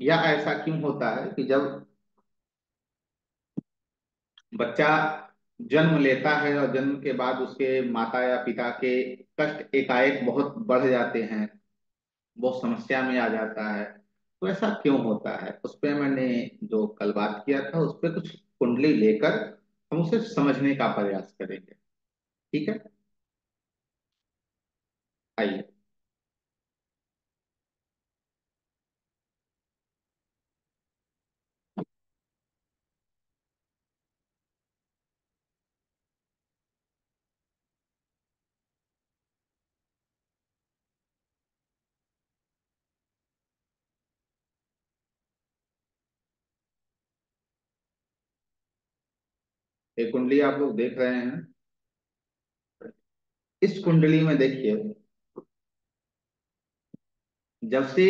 या ऐसा क्यों होता है कि जब बच्चा जन्म लेता है और जन्म के बाद उसके माता या पिता के कष्ट एकाएक बहुत बढ़ जाते हैं, बहुत समस्या में आ जाता है तो ऐसा क्यों होता है? उस पर मैंने जो कल बात किया था, उस पर कुछ कुंडली लेकर हम उसे समझने का प्रयास करेंगे। ठीक है? आइए। ये कुंडली आप लोग देख रहे हैं। इस कुंडली में देखिए, जब से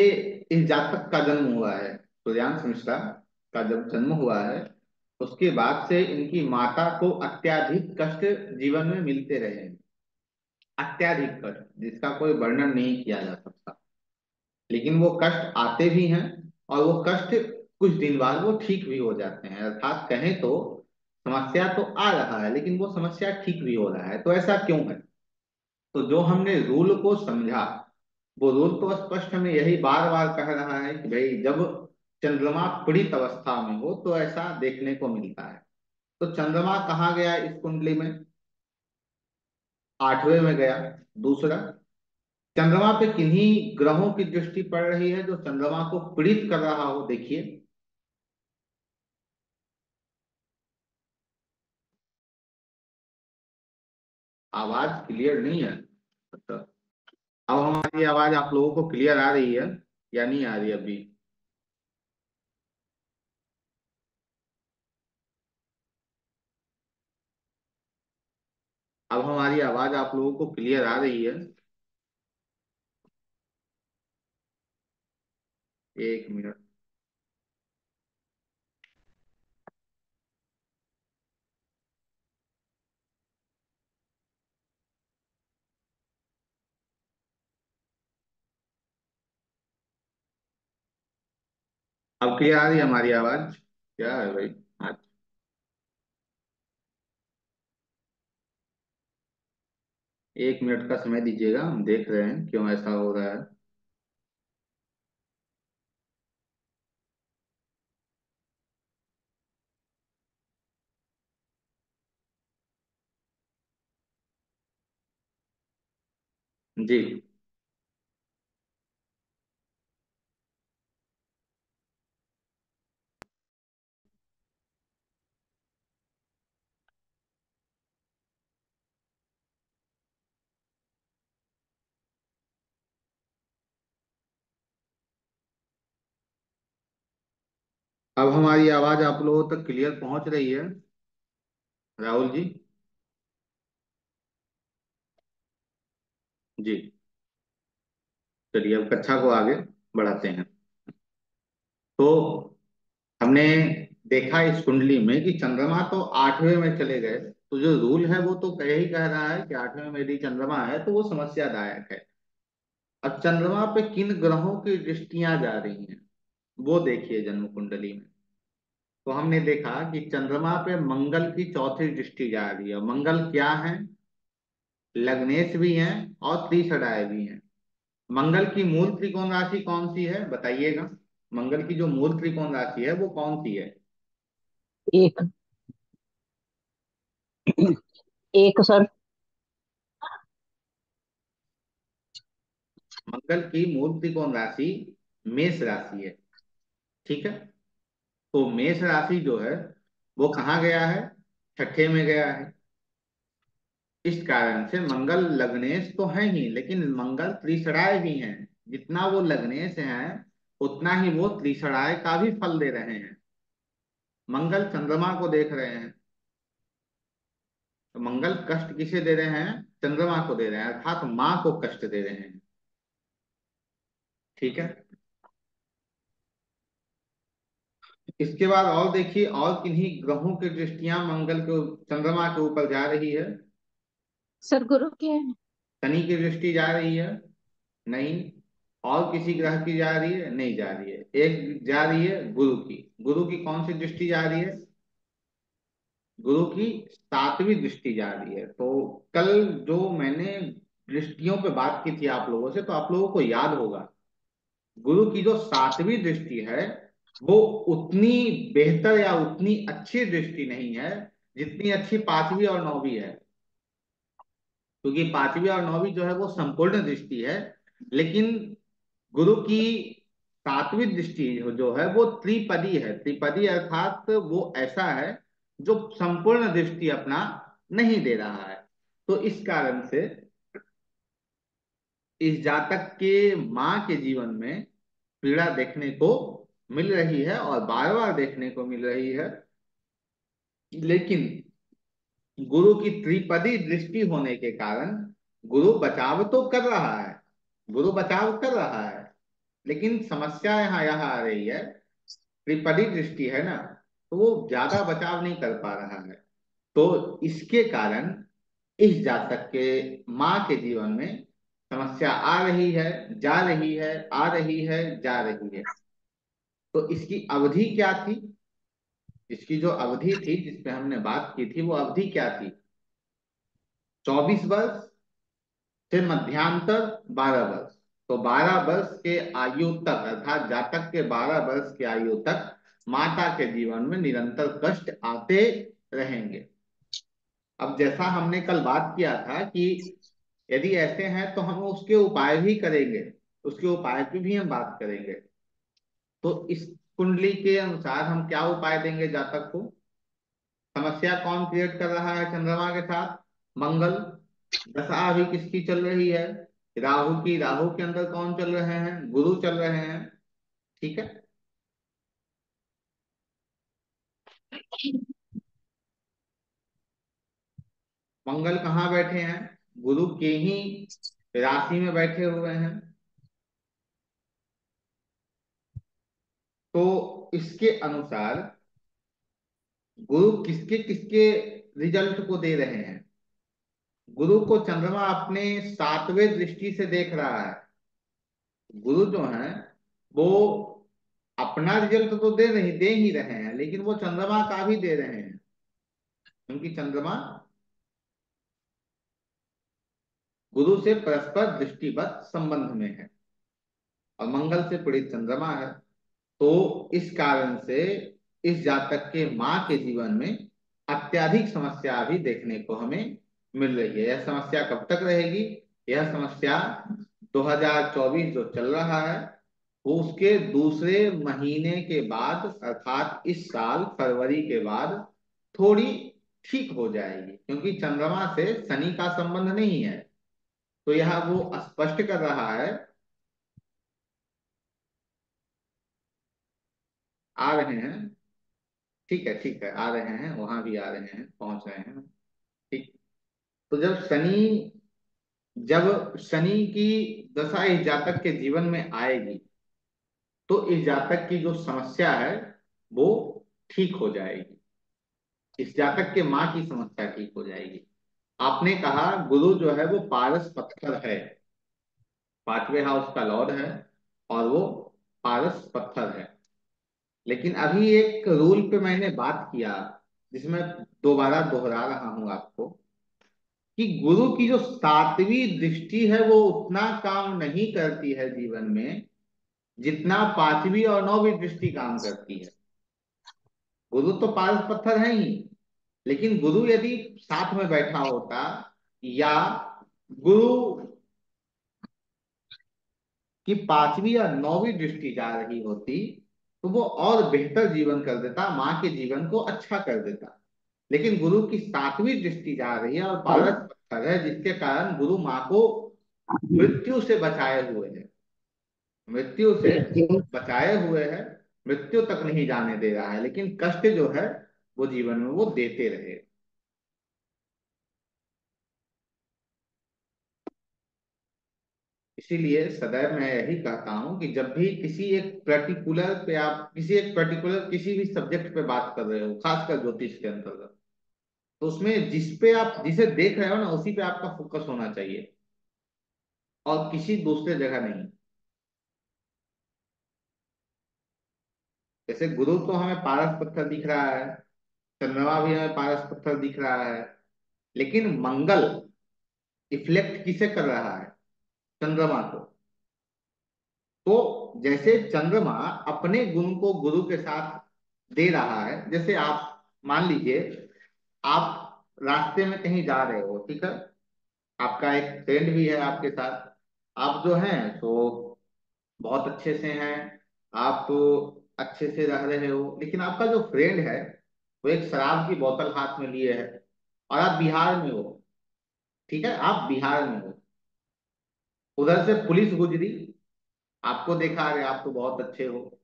इस जातक का जन्म हुआ है, सूर्यांश मिश्रा का जब जन्म हुआ है, उसके बाद से इनकी माता को अत्याधिक कष्ट जीवन में मिलते रहे हैं। अत्याधिक कष्ट, जिसका कोई वर्णन नहीं किया जा सकता। लेकिन वो कष्ट आते भी हैं और वो कष्ट कुछ दिन बाद वो ठीक भी हो जाते हैं। अर्थात कहें तो समस्या तो आ रहा है, लेकिन वो समस्या ठीक भी हो रहा है तो ऐसा क्यों है? तो जो हमने रूल को समझा, वो रूल तो स्पष्ट हमें यही बार बार कह रहा है कि भाई, जब चंद्रमा पीड़ित अवस्था में हो तो ऐसा देखने को मिलता है। तो चंद्रमा कहाँ गया इस कुंडली में? आठवें में गया, दूसरा। चंद्रमा पे किन्हीं ग्रहों की दृष्टि पड़ रही है जो चंद्रमा को पीड़ित कर रहा हो, देखिए। आवाज़ क्लियर नहीं है। अच्छा। अब हमारी आवाज़ आप लोगों को क्लियर आ रही है या नहीं आ रही अभी? अब हमारी आवाज़ आप लोगों को क्लियर आ रही है। एक मिनट। अब क्लियर आ रही हमारी आवाज़? क्या है भाई? आज। एक मिनट का समय दीजिएगा, हम देख रहे हैं क्यों ऐसा हो रहा है। जी। अब हमारी आवाज़ आप लोगों तक क्लियर पहुँच रही है। राहुल जी। जी। चलिए अब कक्षा को आगे बढ़ाते हैं। तो हमने देखा इस कुंडली में कि चंद्रमा तो आठवें में चले गए। तो जो रूल है वो तो यही कह रहा है कि आठवें में यदि चंद्रमा है तो वो समस्यादायक है। अब चंद्रमा पे किन ग्रहों की दृष्टियाँ जा रही हैं? वो देखिए जन्म कुंडली में। तो हमने देखा कि चंद्रमा पे मंगल की चौथी दृष्टि जा रही है। मंगल क्या है? लग्नेश भी हैं और त्रिसडाय भी हैं। मंगल की मूल त्रिकोण राशि कौन सी है? बताइएगा। मंगल की जो मूल त्रिकोण राशि है वो कौन सी है? एक। एक सर। मंगल की मूल त्रिकोण राशि मेष राशि है। ठीक है? तो मेष राशि जो है, वो कहाँ गया है? छठे में गया है। इस कारण से मंगल लग्नेश तो है ही, लेकिन मंगल त्रिसराय भी हैं। जितना वो लग्नेश हैं, उतना ही वो त्रिसराय का भी फल दे रहे हैं। मंगल चंद्रमा को देख रहे हैं। तो मंगल कष्ट किसे दे रहे हैं? चंद्रमा को दे रहे हैं, अर्थात माँ को कष्ट दे रहे हैं। ठीक है? इसके बाद और देखिए और किन्हीं ग्रहों की दृष्टिया मंगल के चंद्रमा के ऊपर जा रही है। सर गुरु के शनि की दृष्टि जा रही है नहीं। और किसी ग्रह की जा रही है नहीं जा रही है। एक जा रही है गुरु की। गुरु की कौन सी दृष्टि जा रही है? गुरु की सातवीं दृष्टि जा रही है। तो कल जो मैंने दृष्टियों पे बात की थी आप लोगों से तो आप लोगों को याद होगा। गुरु की जो सातवीं दृष्टि है वो उतनी बेहतर या उतनी अच्छी दृष्टि नहीं है, जितनी अच्छी पांचवी और नौवीं है। क्योंकि पांचवी और नौवीं जो है वो संपूर्ण दृष्टि है, लेकिन गुरु की सातवीं दृष्टि जो है वो त्रिपदी है। त्रिपदी अर्थात वो ऐसा है जो संपूर्ण दृष्टि अपना नहीं दे रहा है। तो इस कारण से इस जातक के माँ के जीवन में पीड़ा देखने को मिल रही है और बार बार देखने को मिल रही है। लेकिन गुरु की त्रिपदी दृष्टि होने के कारण गुरु बचाव तो कर रहा है, गुरु बचाव कर रहा है। लेकिन समस्या यहाँ यहाँ आ रही है, त्रिपदी दृष्टि है ना तो वो ज़्यादा बचाव नहीं कर पा रहा है। तो इसके कारण इस जातक के माँ के जीवन में समस्या आ रही है, जा रही है, आ रही है, जा रही है। तो इसकी अवधि क्या थी? इसकी जो अवधि थी जिसपे हमने बात की थी, वो अवधि क्या थी? चौबीस वर्ष से मध्यांतर बारह वर्ष। तो बारह वर्ष के आयु तक, अर्थात जातक के बारह वर्ष के आयु तक माता के जीवन में निरंतर कष्ट आते रहेंगे। अब जैसा हमने कल बात किया था कि यदि ऐसे हैं तो हम उसके उपाय भी करेंगे, उसके उपाय की भी हम बात करेंगे। तो इस कुंडली के अनुसार हम क्या उपाय देंगे जातक को? समस्या कौन क्रिएट कर रहा है चंद्रमा के साथ? मंगल। दशा अभी किसकी चल रही है? राहु की। राहु के अंदर कौन चल रहे हैं? गुरु चल रहे हैं। ठीक है? मंगल कहाँ बैठे हैं? गुरु के ही राशि में बैठे हुए हैं। तो इसके अनुसार गुरु किसके किसके रिज़ल्ट को दे रहे हैं? गुरु को चंद्रमा अपने सातवें दृष्टि से देख रहा है। गुरु जो है, वो अपना रिज़ल्ट तो दे नहीं, दे ही रहे हैं, लेकिन वो चंद्रमा का भी दे रहे हैं। क्योंकि चंद्रमा गुरु से परस्पर दृष्टिबद्ध संबंध में है और मंगल से पीड़ित चंद्रमा है। तो इस कारण से इस जातक के माँ के जीवन में अत्याधिक समस्या भी देखने को हमें मिल रही है। यह समस्या कब तक रहेगी? यह समस्या 2024 जो चल रहा है वो उसके दूसरे महीने के बाद, अर्थात इस साल फरवरी के बाद, थोड़ी ठीक हो जाएगी, क्योंकि चंद्रमा से शनि का संबंध नहीं है। तो यह वो स्पष्ट कर रहा है आ रहे हैं। ठीक है ठीक है, आ रहे हैं, वहाँ भी आ रहे हैं, पहुँच रहे हैं। ठीक। तो जब शनि जब शनि की दशा इस जातक के जीवन में आएगी तो इस जातक की जो समस्या है, वो ठीक हो जाएगी। इस जातक के माँ की समस्या ठीक हो जाएगी। आपने कहा, गुरु जो है, वो पारस पत्थर है। पांचवे हाउस का लॉर्ड है, और वो पारस पत्थर है। लेकिन अभी एक रूल पे मैंने बात किया, जिसमें दोबारा दोहरा रहा हूँ आपको, कि गुरु की जो सातवीं दृष्टि है, वो उतना काम नहीं करती है जीवन में, जितना पांचवी और नौवीं दृष्टि काम करती है। गुरु तो पारस पत्थर है ही, लेकिन गुरु यदि साथ में बैठा होता, या गुरु की पांचवी या नौवीं दृष्टि जा रही होती तो वो और बेहतर जीवन कर देता, माँ के जीवन को अच्छा कर देता। लेकिन गुरु की सातवीं दृष्टि जा रही है और पारस पत्थर है, जिसके कारण गुरु माँ को मृत्यु से बचाए हुए है। मृत्यु से बचाए हुए है, मृत्यु तक नहीं जाने दे रहा है, लेकिन कष्ट जो है, वो जीवन में वो देते रहे। इसीलिए सदैव मैं यही कहता हूँ कि जब भी किसी एक पर्टिकुलर पे आप किसी एक पर्टिकुलर किसी भी सब्जेक्ट पे बात कर रहे हो, खासकर ज्योतिष के अंतर्गत तो उसमें जिस पे आप जिसे देख रहे हो ना, उसी पे आपका फोकस होना चाहिए। और किसी दूसरे जगह नहीं। जैसे गुरु तो हमें पारस पत्थर दिख रहा है, चंद्रमा भी हमें पारस पत्थर दिख रहा है, लेकिन मंगल इफ्लेक्ट किसे कर रहा है? चंद्रमा को। तो जैसे चंद्रमा अपने गुण को गुरु के साथ दे रहा है, जैसे आप मान लीजिए, आप रास्ते में कहीं जा रहे हो, ठीक है? आपका एक फ्रेंड भी है आपके साथ। आप जो हैं तो बहुत अच्छे से हैं, आप तो अच्छे से रह रहे हो, लेकिन आपका जो फ्रेंड है, वो एक शराब की बोतल हाथ में लिए है और आप बिहार में हो, ठीक है? आप बिहार में हो उधर से पुलिस गुजरी, आपको देखा अरे आप तो बहुत अच्छे हो,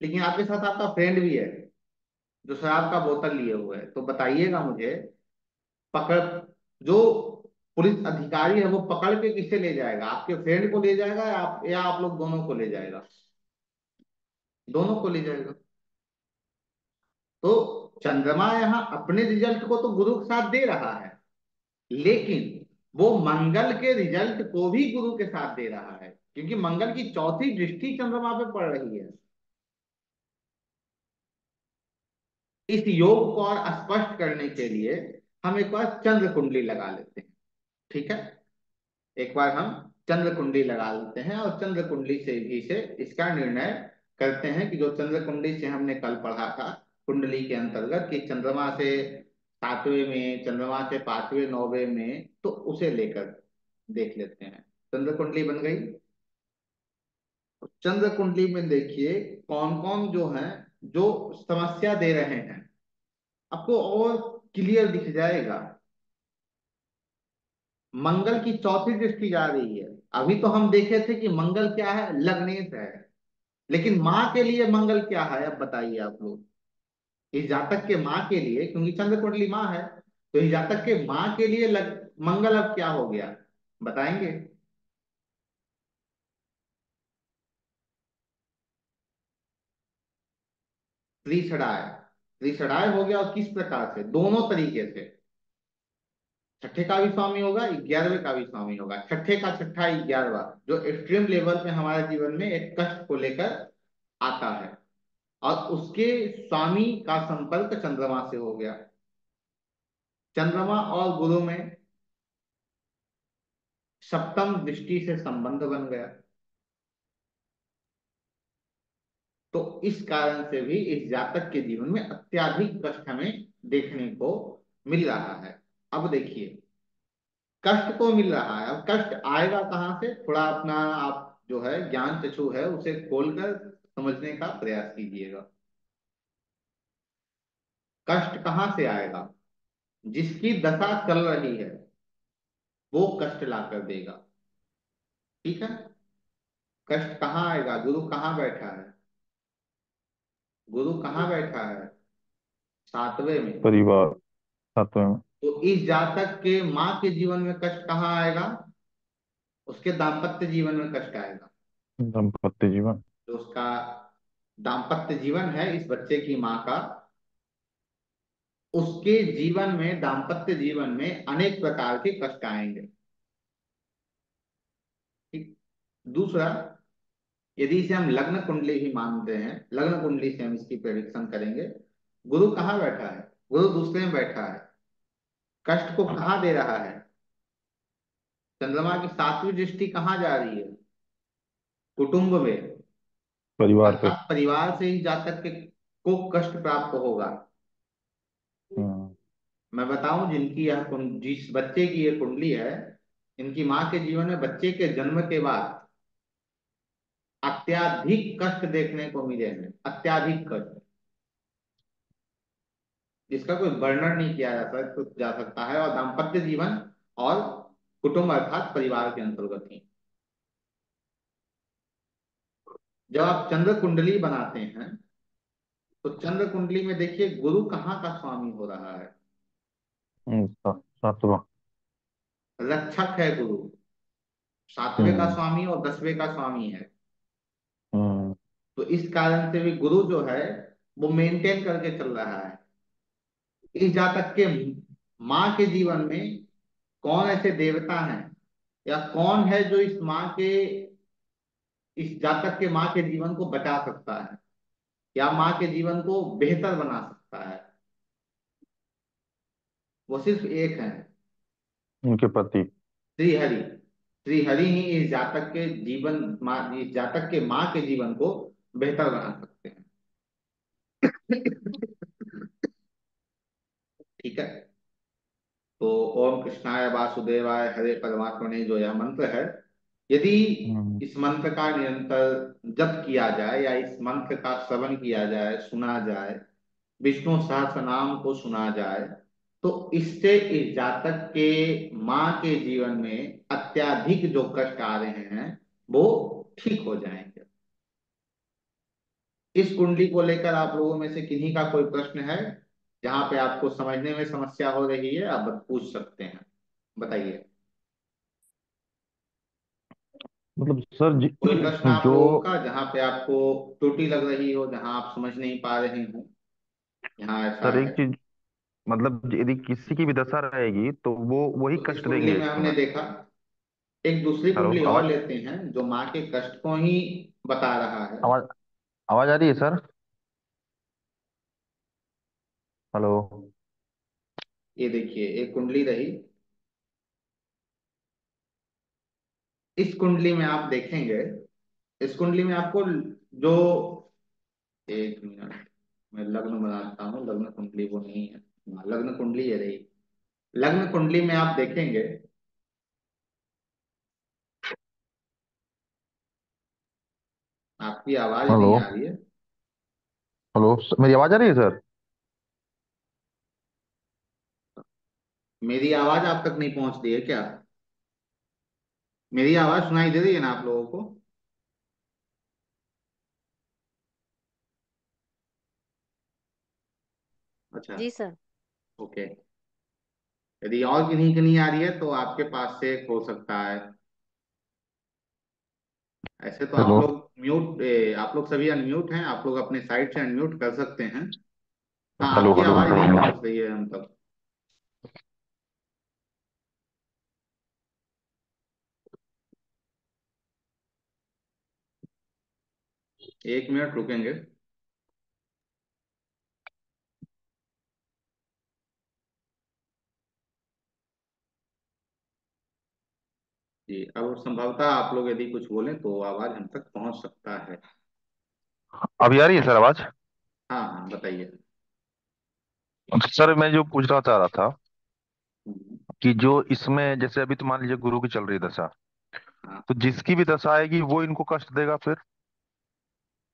लेकिन आपके साथ आपका फ्रेंड भी है, जो शराब का बोतल लिए हुए है। तो बताइएगा मुझे, पकड़, जो पुलिस अधिकारी है वो पकड़ के किसे ले जाएगा? आपके फ्रेंड को ले जाएगा या आप या आप लोग दोनों को ले जाएगा? दोनों को ले जाएगा। तो चंद्रमा यहाँ अपने रिज़ल्ट को तो गुरु के साथ दे रहा है, लेकिन वो मंगल के रिज़ल्ट को भी गुरु के साथ दे रहा है, क्योंकि मंगल की चौथी दृष्टि चंद्रमा पे पड़ रही है। इस योग को और स्पष्ट करने के लिए हम एक बार चंद्र कुंडली लगा लेते हैं, ठीक है? एक बार हम चंद्र कुंडली लगा लेते हैं और चंद्र कुंडली से भी से इसका निर्णय करते हैं कि जो चंद्र कुंडली से हमने कल पढ़ा था, कुंडली के अंतर्गत कि चंद्रमा से सातवें में, चंद्रमा से पाँचवें, नौवे में तो उसे लेकर देख लेते हैं। चंद्र कुंडली बन गई। चंद्र कुंडली में देखिए कौन कौन जो है, जो समस्या दे रहे हैं। आपको और क्लियर दिख जाएगा। मंगल की चौथी दृष्टि जा रही है। अभी तो हम देखे थे कि मंगल क्या है, लग्नेश है। लेकिन माँ के लिए मंगल क्या है, अब बताइए आप लोग। इस जातक के माँ के लिए क्योंकि चंद्र कुंडली माँ है तो इस जातक के माँ के लिए लग, मंगल अब क्या हो गया? बताएँगे। त्रिषडाय त्रिषडाय हो गया और किस प्रकार से? दोनों तरीके से। छठे का भी स्वामी होगा ग्यारहवें का भी स्वामी होगा। छठे का छठा ग्यारहवा जो एक्सट्रीम लेवल पे हमारे जीवन में एक कष्ट को लेकर आता है। और उसके स्वामी का संपर्क चंद्रमा से हो गया। चंद्रमा और गुरु में सप्तम दृष्टि से संबंध बन गया। तो इस कारण से भी इस जातक के जीवन में अत्याधिक कष्ट हमें देखने को मिल रहा है। अब देखिए, कष्ट तो मिल रहा है। अब कष्ट आएगा कहाँ से? थोड़ा अपना आप जो है ज्ञान चक्षु है, उसे खोलकर समझने का प्रयास कीजिएगा। कष्ट कहाँ से आएगा? जिसकी दशा चल रही है वो कष्ट ला कर देगा। ठीक है? कष्ट कहाँ आएगा? गुरु कहाँ बैठा है? गुरु कहाँ बैठा है? सातवें में। परिवार सातवें में। तो इस जातक के माँ के जीवन में कष्ट कहाँ आएगा? उसके दाम्पत्य जीवन में कष्ट आएगा। दाम्पत्य जीवन। जो उसका दाम्पत्य जीवन है इस बच्चे की माँ का। उसके जीवन में, दाम्पत्य जीवन में अनेक प्रकार के कष्ट आएँगे। दूसरा, यदि इसे हम लग्न कुंडली ही मानते हैं, लग्न कुंडली से हम इसकी प्रेडिक्शन करेंगे। गुरु कहाँ बैठा है? गुरु दूसरे में बैठा है। कष्ट को कहाँ दे रहा है? चंद्रमा की सातवीं दृष्टि कहाँ जा रही है? कुटुंब में। परिवार पे। परिवार से ही जातक के को कष्ट प्राप्त होगा। हम्म, मैं बताऊँ जिनकी यह जिस बच्चे की ये कुंडली है इनकी माँ के जीवन में बच्चे के जन्म के बाद अत्याधिक कष्ट देखने को मिले हैं अत्याधिक कष्ट। जिसका कोई वर्णन नहीं किया जा सकता जा सकता है और दाम्पत्य जीवन और कुटुंब अर्थात परिवार के अंतर्गत ही। जब आप चंद्र कुंडली बनाते हैं तो चंद्र कुंडली में देखिए गुरु कहाँ का स्वामी हो रहा है? हम्म, सातवां। रक्षक है गुरु। सातवें का हम्म। स्वामी और दसवें का स्वामी है। हम्म। तो इस कारण से भी गुरु जो है वो मेंटेन करके चल रहा है। इस जातक के माँ के जीवन में कौन ऐसे देवता हैं या कौन है जो इस माँ के इस जातक के माँ के जीवन को बचा सकता है या माँ के जीवन को बेहतर बना सकता है। वो सिर्फ़ एक है। उनके पति। श्रीहरि। श्रीहरि ही इस जातक के जीवन माँ इस जातक के माँ के जीवन को बेहतर बना सकते हैं। ठीक है। तो ओम कृष्णाय वासुदेवाय हरे परमात्मा ने जो यह मंत्र है यदि हम्म। इस मंत्र का निरंतर जप किया जाए या इस मंत्र का श्रवण किया जाए सुना जाए विष्णु सहस्त्र नाम को सुना जाए तो इससे इस जातक के माँ के जीवन में अत्याधिक जो कष्ट आ रहे हैं वो ठीक हो जाएँगे। इस कुंडली को लेकर आप लोगों में से किन्हीं का कोई प्रश्न है? जहाँ पे आपको समझने में समस्या हो रही है आप पूछ सकते हैं। बताइए। मतलब सर जी, कोई प्रश्न आप जो लोगों का जहाँ पे आपको त्रुटि लग रही हो जहाँ आप समझ नहीं पा रहे हो यहाँ ऐसा सर एक है? चीज़ मतलब यदि किसी की भी दशा रहेगी तो वो वही तो इस कष्ट कुंडली देंगे में हमने इसमें देखा एक दूसरी हेलो कुंडली और आवाज़ लेते हैं जो माँ के कष्ट को ही बता रहा है। आवाज़ आवाज़ आ रही है सर? हेलो। ये देखिए एक कुंडली रही इस कुंडली में आप देखेंगे इस कुंडली में आपको जो एक मिनट मैं लग्न बनाता हूँ लग्न कुंडली वो नहीं है। हाँ, लग्न कुंडली ये रही। लग्न कुंडली में आप देखेंगे आपकी आवाज़ नहीं आ रही है। हेलो मेरी आवाज़ आ रही है सर? मेरी आवाज़ आप तक नहीं पहुँच रही है क्या? मेरी आवाज़ सुनाई दे रही है ना आप लोगों को? अच्छा। जी सर। ओके। यदि और किन्हीं की नहीं आ रही है तो आपके पास से हो सकता है। ऐसे तो आप लोग म्यूट ए, आप लोग सभी अनम्यूट हैं आप लोग अपने साइड से अनम्यूट कर सकते हैं। हाँ हेलो आपकी आवाज़ नहीं पहुँच रही है हम तक एक मिनट रुकेंगे। जी अब संभवतः आप लोग यदि कुछ बोलें तो आवाज़ हम तक पहुँच सकता है। अभी आ रही है सर आवाज़? हाँ हाँ बताइए। सर मैं जो पूछना चाह रहा था हम्म, कि जो इसमें जैसे अभी तो मान लीजिए गुरु की चल रही दशा हाँ। तो जिसकी भी दशा आएगी वो इनको कष्ट देगा फिर?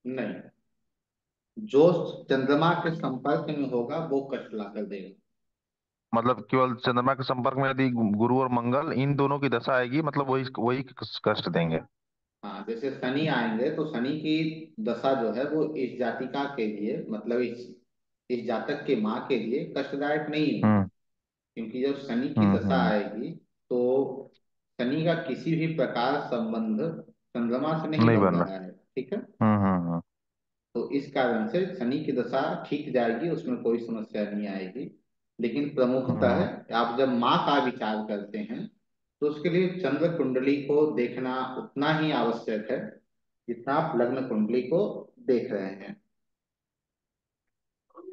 नहीं। जो चंद्रमा के संपर्क में होगा वो कष्ट ला कर देगा। मतलब केवल चंद्रमा के संपर्क में यदि गुरु और मंगल इन दोनों की दशा आएगी मतलब वही वही कष्ट देंगे। हाँ जैसे शनि आएँगे तो शनि की दशा जो है वो इस जातिका के लिए मतलब इस इस जातक के माँ के लिए कष्टदायक नहीं होगी हम्म। क्योंकि जब शनि की हम्म दशा हम्म। आएगी तो शनि का किसी भी प्रकार संबंध चंद्रमा से नहीं नहीं बन रहा है। ठीक है? हम्म हम्म हम्म तो इस कारण से शनि की दशा ठीक जाएगी उसमें कोई समस्या नहीं आएगी। लेकिन प्रमुखतः हम्म, आप जब माँ का विचार करते हैं तो उसके लिए चंद्र कुंडली को देखना उतना ही आवश्यक है जितना आप लग्न कुंडली को देख रहे हैं।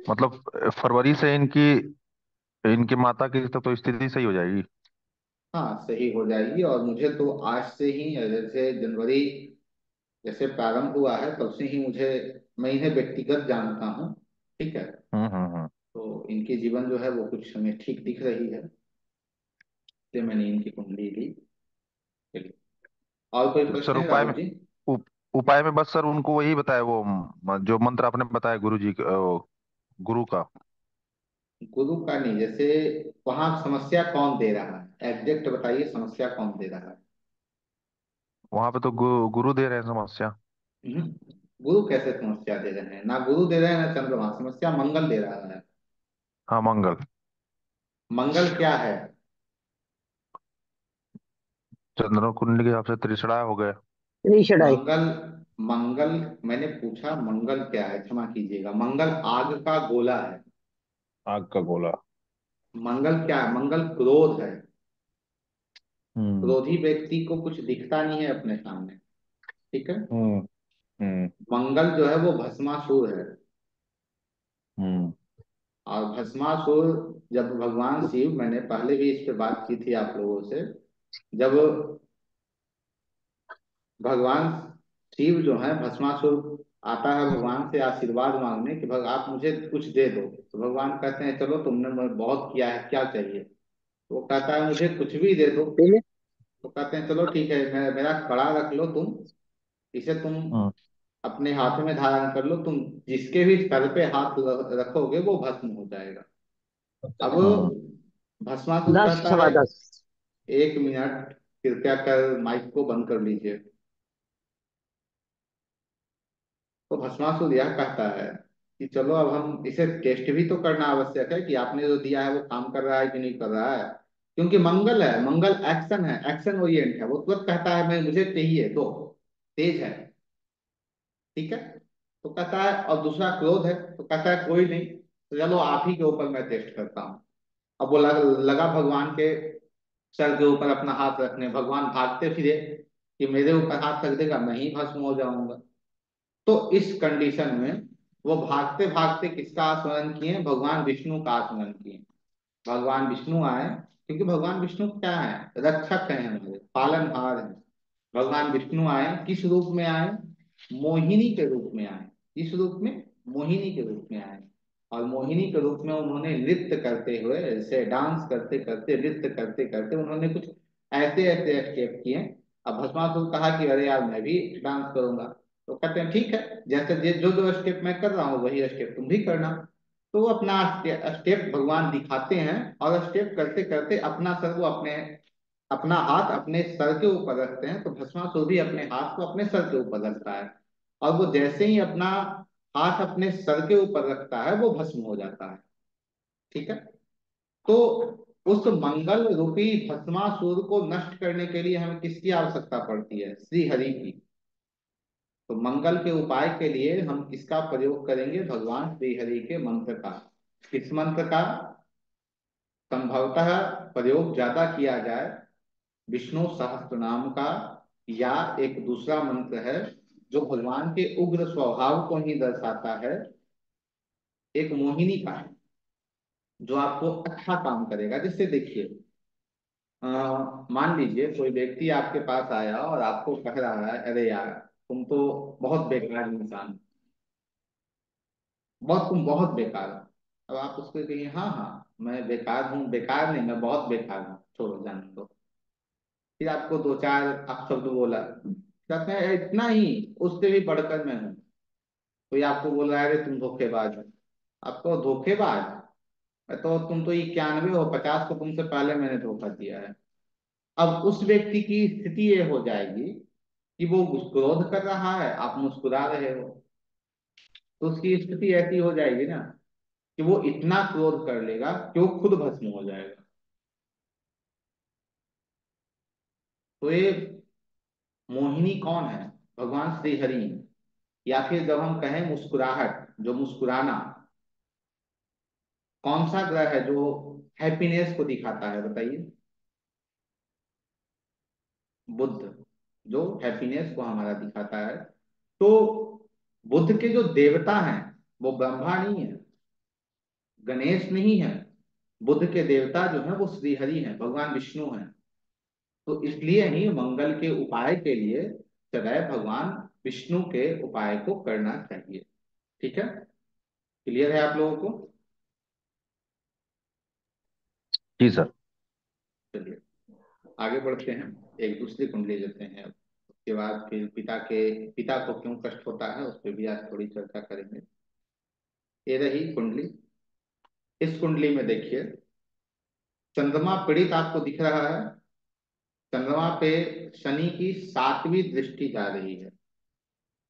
मतलब फरवरी से इनकी इनकी माता की तो, तो स्थिति सही हो जाएगी? हाँ सही हो जाएगी और मुझे तो आज से ही जैसे जनवरी जैसे प्रारंभ हुआ है तब से ही मुझे मैं इन्हें व्यक्तिगत जानता हूँ ठीक है? हम्म हम्म हम्म। तो इनके जीवन जो है वो कुछ हमें ठीक दिख रही है। इसलिए मैंने इनकी कुंडली ली। और कोई तो प्रश्न है उपाय में उप, उपाय में बस सर उनको वही बताया वो जो मंत्र आपने बताया गुरु जी का, गुरु का। गुरु का नहीं जैसे वहाँ समस्या कौन दे रहा है? एग्जैक्ट बताइए समस्या कौन दे रहा है? वहाँ पे तो गु, गुरु दे रहे हैं समस्या। हम्म, गुरु कैसे समस्या दे रहे हैं? ना गुरु दे रहे हैं ना चंद्रमा। समस्या मंगल दे रहा है। हाँ मंगल। मंगल क्या है? चंद्र कुंडली के हिसाब से त्रिशड़ा हो गया। मंगल मंगल मैंने पूछा मंगल क्या है? क्षमा कीजिएगा। मंगल आग का गोला है। आग का गोला। मंगल क्या है? मंगल क्रोध है। क्रोधी व्यक्ति को कुछ दिखता नहीं है अपने सामने ठीक है? हम्म हम्म। मंगल जो है वो भस्मासुर है। हम्म। और भस्मासुर जब भगवान शिव मैंने पहले भी इस पे बात की थी आप लोगों से जब भगवान शिव जो है भस्मासुर आता है भगवान से आशीर्वाद मांगने कि भग आप मुझे कुछ दे दो। तो भगवान कहते हैं चलो तुमने बहुत किया है क्या चाहिए? वो कहता है मुझे कुछ भी दे दो। तो कहते हैं चलो ठीक है मेरा मेरा कड़ा रख लो तुम। इसे तुम हम्म अपने हाथ में धारण कर लो। तुम जिसके भी सर पे हाथ रखोगे वो भस्म हो जाएगा। अब हम्म भस्मासुर दस कहता है एक मिनट कृपया कर माइक को बंद कर लीजिए। तो भस्मासुर यह कहता है कि चलो अब हम इसे टेस्ट भी तो करना आवश्यक है कि आपने जो दिया है वो काम कर रहा है कि नहीं कर रहा है? क्योंकि मंगल है मंगल एक्शन है एक्शन ओरिएंट है। वो तुरंत कहता है मैं मुझे चाहिए दो तेज है। ठीक है? तो कहता है और दूसरा क्रोध है। तो कहता है कोई नहीं तो चलो आप ही के ऊपर मैं टेस्ट करता हूँ। अब वो लग, लगा भगवान के सर के ऊपर अपना हाथ रखने। भगवान भागते फिरे कि मेरे ऊपर हाथ रख देगा मैं ही भस्म हो जाऊँगा। तो इस कंडीशन में वो भागते भागते किसका स्मरण किए? भगवान विष्णु का स्मरण किए। भगवान विष्णु आए क्योंकि भगवान विष्णु क्या है? रक्षक हैं हमारे पालनहार हैं। भगवान विष्णु आए, किस रूप में आए? मोहिनी के रूप में आए। किस रूप में? मोहिनी के रूप में आए। और मोहिनी के रूप में उन्होंने नृत्य करते हुए ऐसे डांस करते करते, नृत्य करते करते उन्होंने कुछ ऐसे ऐसे स्टेप किए। अब भस्मासुर कहा कि, अरे यार, मैं भी डांस करूँगा। तो कहते हैं, ठीक है जैसे, जो जो स्टेप मैं कर रहा हूँ, वही स्टेप तुम भी करना। तो वो अपना स्टेप भगवान दिखाते हैं और स्टेप करते करते अपना सर वो अपने, अपना हाथ अपने सर के ऊपर रखते हैं तो भस्मासुर भी अपने हाथ को अपने सर के ऊपर रखता है। और वो जैसे ही अपना हाथ अपने सर के ऊपर रखता है, वो भस्म हो जाता है। ठीक है? तो उस मंगल रूपी भस्मासुर को नष्ट करने के लिए हमें किसकी आवश्यकता पड़ती है? श्री हरि की। तो मंगल के उपाय के लिए हम किसका प्रयोग करेंगे? भगवान श्री हरि के मंत्र का। किस मंत्र का? संभवतः प्रयोग ज़्यादा किया जाए। विष्णु सहस्त्र नाम का या एक दूसरा मंत्र है, जो भगवान के उग्र स्वभाव को ही दर्शाता है। एक मोहिनी का है जो आपको अच्छा काम करेगा। जैसे देखिए मान लीजिए कोई व्यक्ति आपके पास आया और आपको कह रहा है, अरे यार तुम तो बहुत बेकार इंसान बहुत, तुम बहुत बेकार हो। अब आप उसको कहिए हाँ हाँ मैं बेकार हूँ, बेकार नहीं, मैं बहुत बेकार हूँ। छोड़ो, जाने दो। फिर आपको दो चार आप शब्द बोला। कहते हैं इतना ही, उससे भी बढ़कर मैं हूँ। कोई आपको बोल रहा है, अरे, तुम धोखेबाज हो। आपको धोखेबाज? तो तुम तो इक्यानवे हो, पचास को तुमसे पहले मैंने धोखा दिया है। अब उस व्यक्ति की स्थिति ये हो जाएगी कि वो क्रोध कर रहा है, आप मुस्कुरा रहे हो। तो उसकी स्थिति ऐसी हो जाएगी ना कि वो इतना क्रोध कर लेगा कि वो खुद भस्म हो जाएगा। तो ये मोहिनी कौन है? भगवान श्री हरि या फिर जब हम कहें मुस्कुराहट, जो मुस्कुराना। कौन सा ग्रह है जो हैप्पीनेस को दिखाता है, बताइए? बुद्ध। जो हैप्पीनेस को हमारा दिखाता है तो बुद्ध के जो देवता हैं वो ब्रह्मा नहीं है गणेश नहीं है बुद्ध के देवता जो है वो श्रीहरि हैं भगवान विष्णु हैं। तो इसलिए ही मंगल के उपाय के लिए सदैव भगवान विष्णु के उपाय को करना चाहिए। ठीक है? क्लियर है आप लोगों को? जी सर। चलिए आगे बढ़ते हैं। एक दूसरी कुंडली लेते हैं। उसके बाद फिर पिता के, पिता को क्यों कष्ट होता है, उस पर भी आज थोड़ी चर्चा करेंगे। ये रही कुंडली। इस कुंडली में देखिए, चंद्रमा पीड़ित आपको दिख रहा है। चंद्रमा पे शनि की सातवीं दृष्टि जा रही है।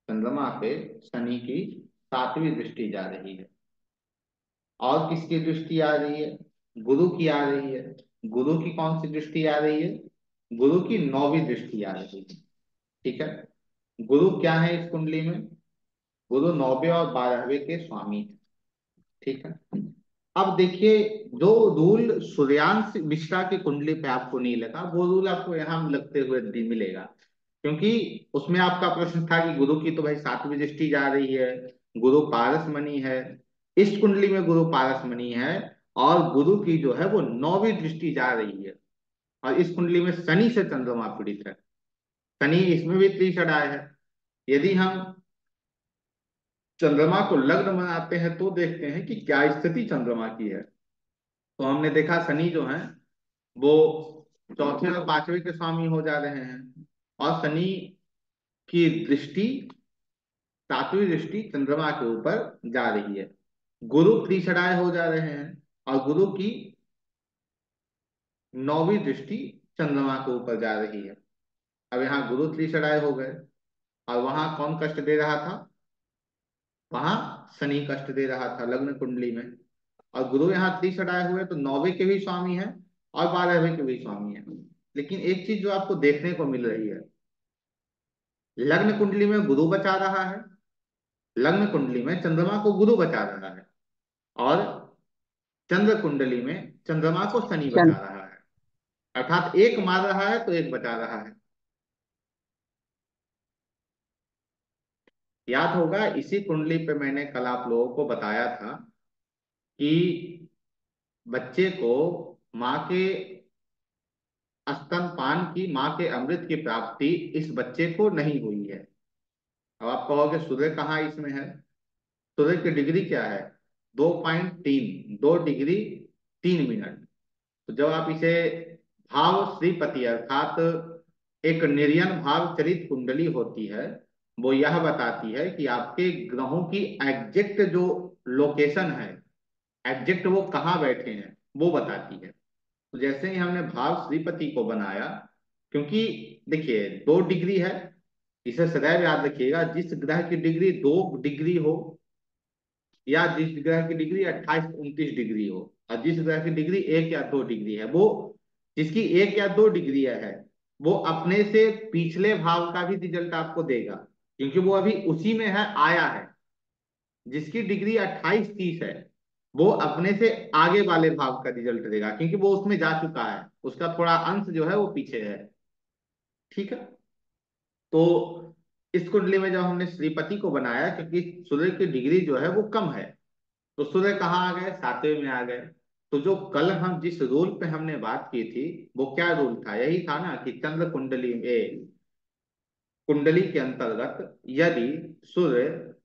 चंद्रमा पे शनि की सातवीं दृष्टि जा रही है। और किसकी दृष्टि आ रही है? गुरु की आ रही है। गुरु की कौन सी दृष्टि आ रही है? गुरु की नौवीं दृष्टि आ रही है। ठीक है? गुरु क्या है इस कुंडली में? गुरु नौवे और बारहवें के स्वामी है ठीक है? अब देखिए, जो रूल सूर्यांश मिश्रा की कुंडली पे आपको नहीं लगा, वो रूल आपको यहाँ लगते हुए नहीं मिलेगा। क्योंकि उसमें आपका प्रश्न था कि गुरु की तो भाई सातवीं दृष्टि जा रही है, गुरु पारस पारसमणि है। इस कुंडली में गुरु पारसमणि है और गुरु की जो है वो नौवीं दृष्टि जा रही है। और इस कुंडली में शनि से चंद्रमा पीड़ित है। शनि इसमें भी त्रिषडाय है। यदि हम चंद्रमा को लग्न बनाते हैं तो देखते हैं कि क्या स्थिति चंद्रमा की है। तो हमने देखा शनि जो है, वो चौथे और पाँचवें के स्वामी हो जा रहे हैं। और शनि की दृष्टि, सातवीं दृष्टि चंद्रमा के ऊपर जा रही है। गुरु त्रिषडाय हो जा रहे हैं और गुरु की नौवीं दृष्टि चंद्रमा के ऊपर जा रही है। अब यहाँ गुरु त्रिषडाय हो गए और वहाँ कौन कष्ट दे रहा था? वहाँ शनि कष्ट दे रहा था लग्न कुंडली में। और गुरु यहाँ त्रिषडाय हुए तो नौवे के भी स्वामी है और बारहवें के भी स्वामी है। लेकिन एक चीज़ जो आपको देखने को मिल रही है लग्न कुंडली में गुरु बचा रहा है लग्न कुंडली में चंद्रमा को गुरु बचा रहा है और चंद्र कुंडली में चंद्रमा को शनि बचा रहा है। अर्थात एक मार रहा है तो एक बचा रहा है। याद होगा, इसी कुंडली पे मैंने कल आप लोगों को बताया था कि बच्चे को माँ के स्तनपान की, माँ के अमृत की प्राप्ति इस बच्चे को नहीं हुई है। अब आप कहोगे, सूर्य कहाँ इसमें है? सूर्य की डिग्री क्या है? दो पॉइंट तीन, दो डिग्री तीन मिनट। तो जब आप इसे भाव श्रीपति अर्थात एक निर्यन भाव चरित कुंडली होती है, वो यह बताती है कि आपके ग्रहों की एग्जैक्ट जो लोकेशन है, एग्जैक्ट वो कहाँ बैठे हैं, वो बताती है। तो जैसे ही हमने भाव श्रीपति को बनाया, क्योंकि देखिए, दो डिग्री है, इसे सदैव याद रखिएगा, जिस ग्रह की डिग्री दो डिग्री हो, या जिस ग्रह की डिग्री अट्ठाईस उनतीस डिग्री हो, और जिस ग्रह की डिग्री एक या दो डिग्री है, वो जिसकी एक या दो डिग्री है, वो अपने से पिछले भाव का भी रिज़ल्ट आपको देगा, क्योंकि वो अभी उसी में है, आया है। जिसकी डिग्री अट्ठाईस तीस है, वो अपने से आगे वाले भाव का रिज़ल्ट देगा, क्योंकि वो उसमें जा चुका है। उसका थोड़ा अंश जो है, वो पीछे है। ठीक है? तो इस कुंडली में जब हमने श्रीपति को बनाया, क्योंकि सूर्य की डिग्री जो है, वो कम है तो सूर्य कहाँ आ गए? सातवें में आ गए। तो जो कल हम जिस रूल पे हमने बात की थी, वो क्या रूल था? यही था ना कि चंद्र कुंडली में, कुंडली के अंतर्गत यदि सूर्य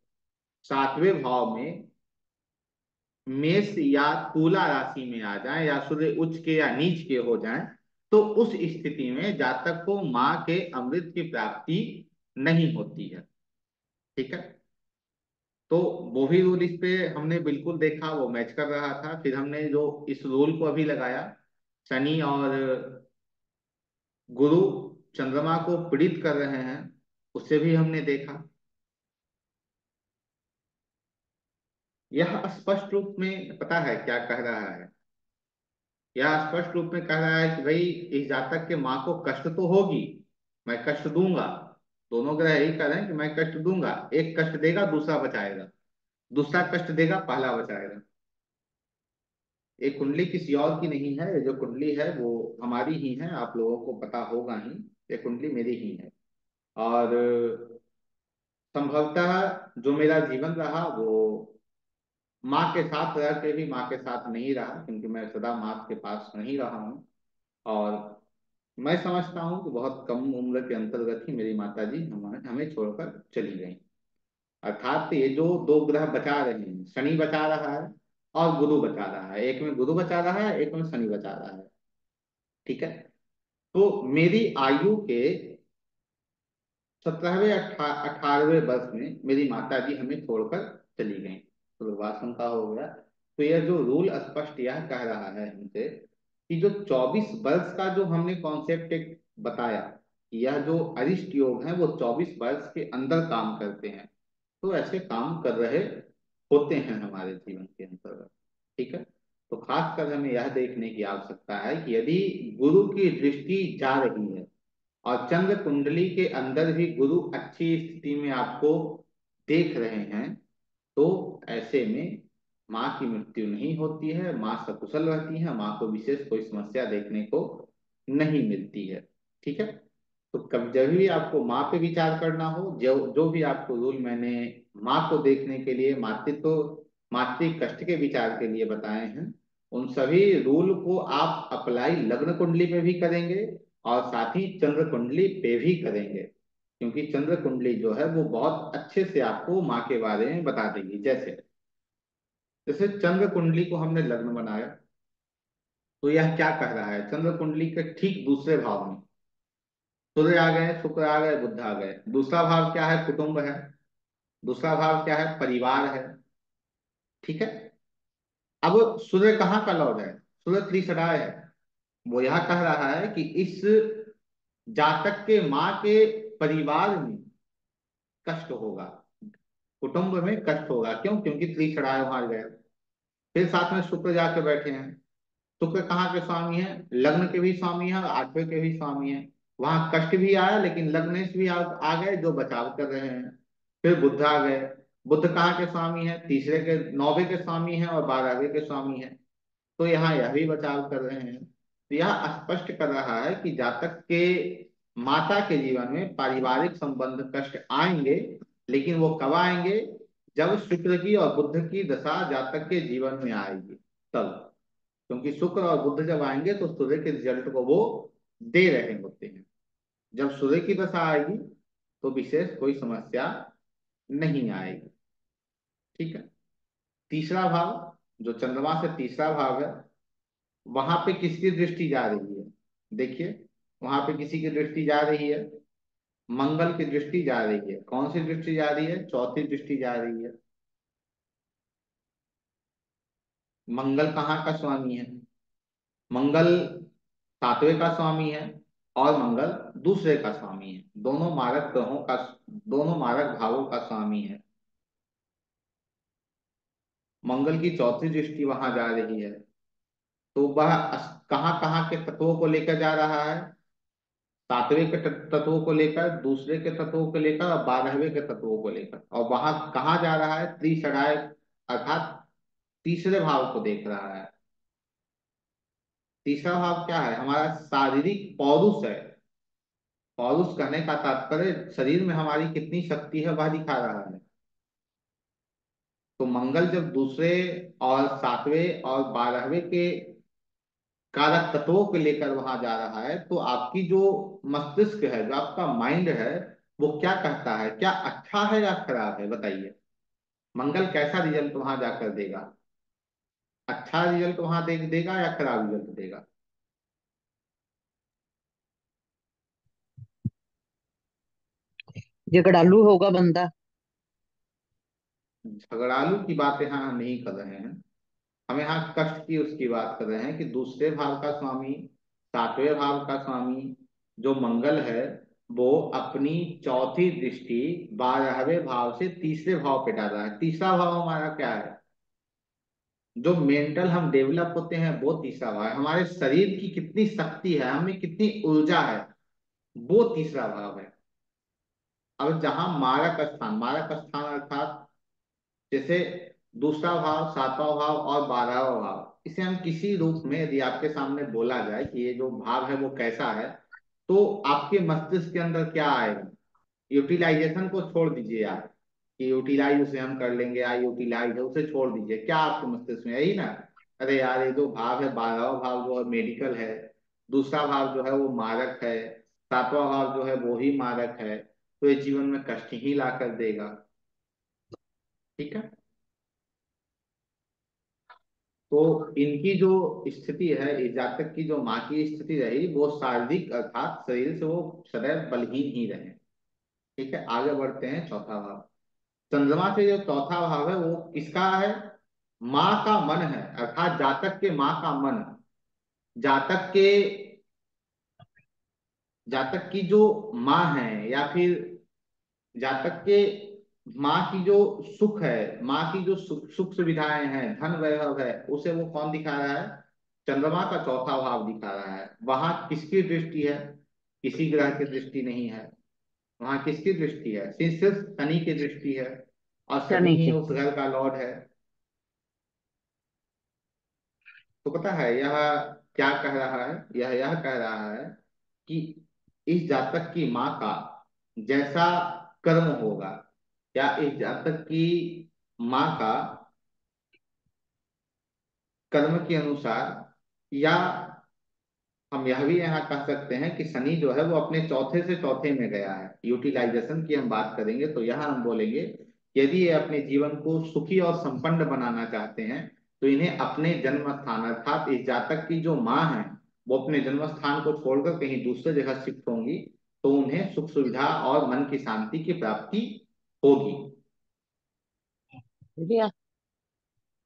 सातवें भाव में मेष या तुला राशि में आ जाए या सूर्य उच्च के या नीच के हो जाए तो उस स्थिति में जातक को माँ के अमृत की प्राप्ति नहीं होती है। ठीक है? तो वो भी रूल इस पे हमने बिल्कुल देखा, वो मैच कर रहा था। फिर हमने जो इस रूल को अभी लगाया, शनि और गुरु चंद्रमा को पीड़ित कर रहे हैं, उससे भी हमने देखा। यह स्पष्ट रूप में पता है क्या कह रहा है। यह स्पष्ट रूप में कह रहा है कि भाई, इस जातक के माँ को कष्ट तो होगी, मैं कष्ट दूँगा। दोनों ग्रह यही कह रहे हैं कि मैं कष्ट दूँगा, एक कष्ट देगा, दूसरा बचाएगा। दूसरा कष्ट देगा, पहला बचाएगा। एक कुंडली किसी और की नहीं है जो कुंडली है वो हमारी ही है, आप लोगों को पता होगा ही, ये कुंडली मेरी ही है। और संभवतः जो मेरा जीवन रहा वो माँ के साथ रह के भी माँ के साथ नहीं रहा, क्योंकि मैं सदा माँ के पास नहीं रहा हूँ। और मैं समझता हूँ कि बहुत कम उम्र के अंतर्गत ही मेरी माता जी हमारे हमें छोड़कर चली गई। अर्थात ये जो दो ग्रह बचा रहे हैं, शनि बचा रहा है और गुरु बचा रहा है। एक में गुरु बचा रहा है, एक में शनि बचा रहा है। ठीक है? तो मेरी आयु के सत्रहवें अठारहवें वर्ष में मेरी माता जी हमें छोड़कर चली गई। तो का हो गया। तो यह जो रूल स्पष्ट यह कह रहा है हमसे कि जो 24 वर्ष का जो हमने कॉन्सेप्ट एक बताया यह जो अरिष्ट योग है, वो 24 वर्ष के अंदर काम करते हैं। तो ऐसे काम कर रहे होते हैं हमारे जीवन के अंतर्गत, ठीक है? तो खास कर हमें यह देखने की आवश्यकता है कि यदि गुरु की दृष्टि जा रही है और चंद्र कुंडली के अंदर भी गुरु अच्छी स्थिति में आपको देख रहे हैं तो ऐसे में माँ की मृत्यु नहीं होती है, माँ सकुशल रहती है, माँ को विशेष कोई समस्या देखने को नहीं मिलती है। ठीक है? तो कब जब भी आपको माँ पे विचार करना हो, जो जो भी आपको रूल मैंने माँ को देखने के लिए, मातृत्व, मातृ कष्ट के विचार के लिए बताए हैं, उन सभी रूल को आप अप्लाई लग्न कुंडली में भी करेंगे और साथ ही चंद्र कुंडली पे भी करेंगे। क्योंकि चंद्र कुंडली जो है, वो बहुत अच्छे से आपको माँ के बारे में बता देगी। जैसे जैसे चंद्र कुंडली को हमने लग्न बनाया तो यह क्या कह रहा है? चंद्र कुंडली के ठीक दूसरे भाव में, सूर्य आ गए, शुक्र आ गए बुद्ध आ गए। दूसरा भाव क्या है? कुटुंब है। दूसरा भाव क्या है? परिवार है। ठीक है? अब सूर्य कहाँ का लॉर्ड है? सूर्य त्रिसराय है। वो यह कह रहा है कि इस जातक के माँ के परिवार में कष्ट होगा। कुटुंब में कष्ट होगा। क्यों? क्योंकि त्रिसराय वहाँ गए फिर साथ में शुक्र जाके बैठे हैं। शुक्र कहाँ के स्वामी है? लग्न के भी स्वामी है आठवें के भी स्वामी है। वहाँ कष्ट भी आया लेकिन लग्नेश भी आ, आ गए जो बचाव कर रहे हैं। फिर बुद्ध आ गए। बुद्ध कहाँ के स्वामी है? तीसरे के नौवे के स्वामी है और बारहवें के स्वामी है। तो यहाँ यह भी बचाव कर रहे हैं। तो यह स्पष्ट कर रहा है कि जातक के माता के जीवन में पारिवारिक संबंध कष्ट आएँगे लेकिन वो कब आएँगे? जब शुक्र की और बुद्ध की दशा जातक के जीवन में आएगी। तब। क्योंकि शुक्र और बुद्ध जब आएँगे तो सूर्य के रिज़ल्ट को वो दे रहे होते हैं। जब सूर्य की दशा आएगी तो विशेष कोई समस्या नहीं आएगी। ठीक है? तीसरा भाव, जो चंद्रमा से तीसरा भाव है, वहाँ पे किसकी दृष्टि जा रही है? देखिए, वहाँ पे किसी की दृष्टि जा रही है। मंगल की दृष्टि जा रही है। कौन सी दृष्टि जा रही है? चौथी दृष्टि जा रही है। मंगल कहाँ का स्वामी है? मंगल सातवें का स्वामी है और मंगल दूसरे का स्वामी है। दोनों मारक ग्रहों का, दोनों मारक भावों का स्वामी है। मंगल की चौथी दृष्टि वहाँ जा रही है। तो वह कहाँ के तत्वों को लेकर जा रहा है? सातवें के तत्वों को लेकर, दूसरे के तत्वों को लेकर और बारहवें के तत्वों को लेकर। और वहाँ कहा जा रहा है? त्रिसराय अर्थात तीसरे भाव को देख रहा है। तीसरा भाव क्या है? हमारा शारीरिक पौरुष है। पौरुष कहने का तात्पर्य, शरीर में हमारी कितनी शक्ति है वह दिखा रहा है। तो मंगल जब दूसरे और सातवें और बारहवें के कारक तत्वों को लेकर वहाँ जा रहा है तो आपकी जो मस्तिष्क है जो आपका माइंड है वो क्या कहता है? क्या अच्छा है या खराब है? बताइए। मंगल कैसा रिज़ल्ट वहाँ जाकर देगा? अच्छा रिज़ल्ट वहाँ दे, देगा या खराब रिज़ल्ट देगा? झगड़ालू होगा बंदा। झगड़ालू की बात यहाँ नहीं कर रहे हैं। हम यहाँ कष्ट की उसकी बात कर रहे हैं कि दूसरे भाव का स्वामी, सातवें भाव का स्वामी जो मंगल है, वो अपनी चौथी दृष्टि बारहवें भाव से तीसरे भाव पे डाल रहा है। तीसरा भाव हमारा क्या है? जो मेंटल हम डेवलप होते हैं, वो तीसरा भाव है। हमारे शरीर की कितनी शक्ति है, हमें कितनी ऊर्जा है, वो तीसरा भाव है। अब जहाँ मारक स्थान मारक स्थान अर्थात जैसे दूसरा भाव, सातवां भाव और बारहवा भाव। इसे हम किसी रूप में यदि आपके सामने बोला जाए कि ये जो भाव है वो कैसा है तो आपके मस्तिष्क के अंदर क्या आएगा? यूटिलाइजेशन को छोड़ दीजिए आप, कि यूटिलाइज उसे हम कर लेंगे, या यूटिलाइज है उसे छोड़ दीजिए। क्या आपके मस्तिष्क में यही ना? अरे यार, ये जो भाव है, बारहवा भाव जो है मेडिकल है। दूसरा भाव जो है, वो मारक है। सातवां भाव जो है, वो ही मारक है। तो ये जीवन में कष्ट ही ला कर देगा। ठीक है? तो इनकी जो स्थिति है जातक की जो माँ की स्थिति रही, वो शारीरिक अर्थात शरीर से वो सदैव बलहीन ही रहे। ठीक है, आगे बढ़ते हैं चौथा भाव। चंद्रमा से जो चौथा भाव है, वो किसका है? माँ का मन है, अर्थात जातक के माँ का मन। जातक के, जातक की जो माँ है, या फिर जातक के माँ की जो सुख है माँ की जो सुख सुख सुविधाएँ हैं धन वैभव है उसे वो कौन दिखा रहा है? चंद्रमा का चौथा भाव दिखा रहा है। वहाँ किसकी दृष्टि है? किसी ग्रह की दृष्टि नहीं है। वहाँ किसकी दृष्टि है? सिर्फ़ शनि की दृष्टि है। और शनि ही उस घर का लॉर्ड है। तो पता है यह क्या कह रहा है? यह यह कह रहा है कि इस जातक की माँ का जैसा कर्म होगा या इस जातक की माँ का कर्म के अनुसार, या हम यह भी यहाँ कह सकते हैं कि शनि जो है वो अपने चौथे से चौथे में गया है। यूटिलाइजेशन की हम बात करेंगे तो यहाँ हम बोलेंगे, यदि ये अपने जीवन को सुखी और संपन्न बनाना चाहते हैं तो इन्हें अपने जन्म स्थान अर्थात इस जातक की जो माँ है, वो अपने जन्म स्थान को छोड़कर कहीं दूसरे जगह शिफ्ट होंगी तो उन्हें सुख सुविधा और मन की शांति की प्राप्ति होगी।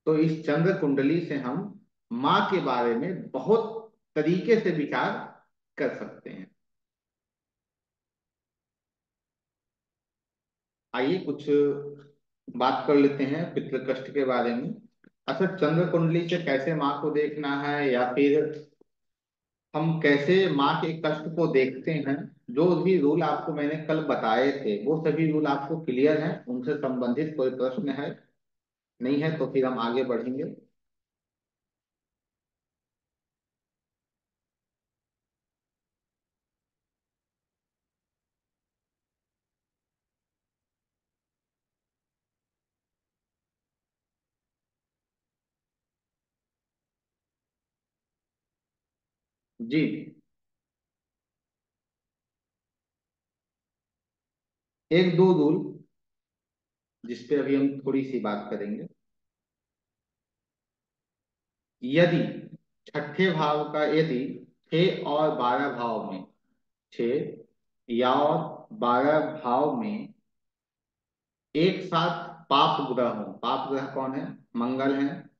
तो इस चंद्र कुंडली से हम माँ के बारे में बहुत तरीके से विचार कर सकते हैं। आइए कुछ बात कर लेते हैं पितृ कष्ट के बारे में। अच्छा चंद्र कुंडली से कैसे माँ को देखना है या फिर हम कैसे माँ के कष्ट को देखते हैं? जो भी रूल आपको मैंने कल बताए थे, वो सभी रूल आपको क्लियर हैं, उनसे संबंधित कोई प्रश्न है, नहीं है तो फिर हम आगे बढ़ेंगे। जी। एक दो रूल जिसपे अभी हम थोड़ी सी बात करेंगे। यदि छठे भाव का, यदि छह और बारह भाव में छह या और बारह भाव में एक साथ पाप ग्रह हो, पाप ग्रह कौन है? मंगल है।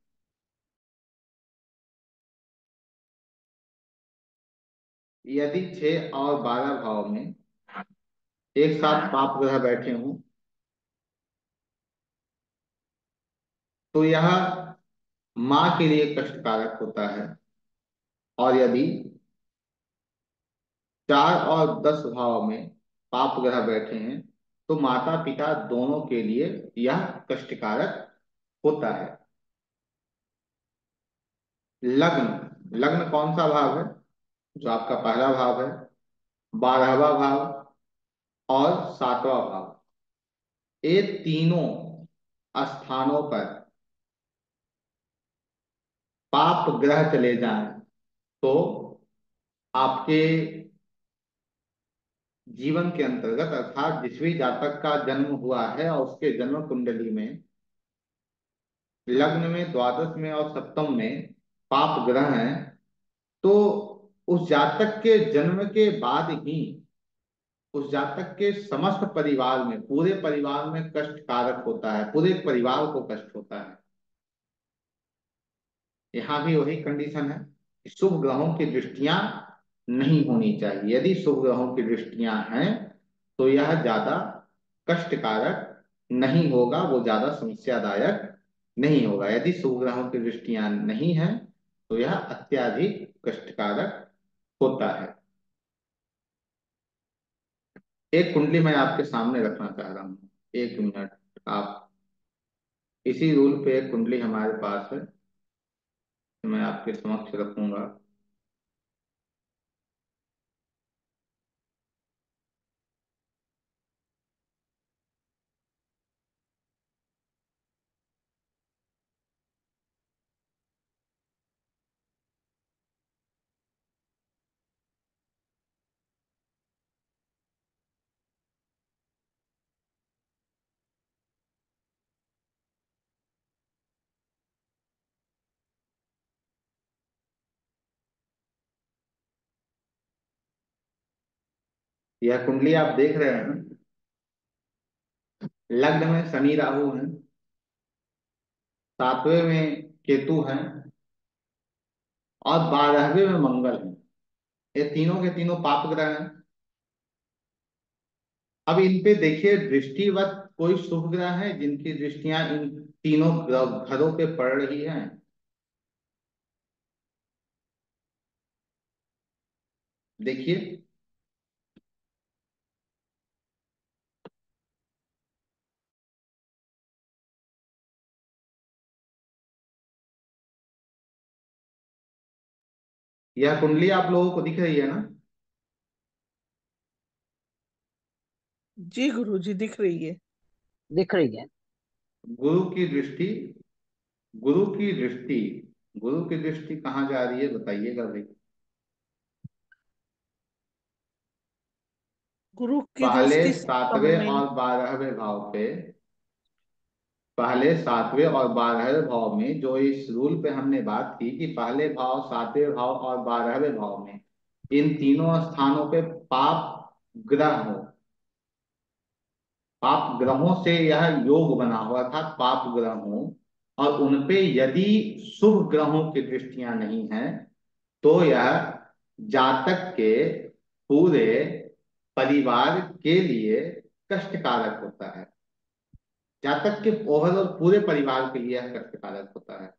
यदि छह और बारह भाव में एक साथ पाप ग्रह बैठे हों। तो यह माँ के लिए कष्टकारक होता है। और यदि चार और दस भाव में पाप ग्रह बैठे हैं तो माता पिता दोनों के लिए यह कष्टकारक होता है। लग्न। लग्न कौन सा भाव है? जो आपका पहला भाव है। बारहवा भाव। और सातवां भाव ये तीनों स्थानों पर पाप ग्रह चले जाएँ तो आपके जीवन के अंतर्गत अर्थात जिस भी जातक का जन्म हुआ है और उसके जन्म कुंडली में, लग्न में, द्वादश में और सप्तम में पाप ग्रह हैं तो उस जातक के जन्म के बाद ही उस जातक के समस्त परिवार में, पूरे परिवार में कष्ट कारक होता है, पूरे परिवार को कष्ट होता है। यहाँ भी वही कंडीशन है कि शुभ ग्रहों की दृष्टियाँ नहीं होनी चाहिए। यदि शुभ ग्रहों की दृष्टियाँ हैं तो यह ज़्यादा कष्टकारक नहीं होगा, वो ज़्यादा समस्यादायक नहीं होगा। यदि शुभ ग्रहों की दृष्टियाँ नहीं है तो यह अत्याधिक कष्टकारक होता है। एक कुंडली मैं आपके सामने रखना चाह रहा हूँ। एक मिनट, आप इसी रूल पे एक कुंडली हमारे पास है, मैं आपके समक्ष रखूँगा। यह कुंडली आप देख रहे हैं। लग्न में शनि राहु है। सातवें में केतु है। और बारहवें में मंगल है। ये तीनों के तीनों पाप ग्रह हैं। अब इन पे देखिए, दृष्टिवत कोई शुभ ग्रह है जिनकी दृष्टियाँ इन तीनों घरों पे पड़ रही हैं। देखिए यह कुंडली आप लोगों को दिख रही है ना? जी गुरु जी दिख रही है। दिख रही है। गुरु की दृष्टि गुरु की दृष्टि गुरु की दृष्टि कहाँ जा रही है बताइएगा भाई। गुरु की पहले दृष्टि सातवें और बारहवें भाव पे पहले सातवें और बारहवें भाव में जो इस रूल पे हमने बात की कि पहले भाव, सातवें भाव और बारहवें भाव में इन तीनों स्थानों पे पाप ग्रह हो। पाप ग्रहों से यह योग बना हुआ था, पाप ग्रहों और उनपे यदि शुभ ग्रहों की दृष्टियाँ नहीं है तो यह जातक के पूरे परिवार के लिए कष्टकारक होता है। जातक के ओवरऑल पूरे परिवार के लिए यह कष्टकारक होता है।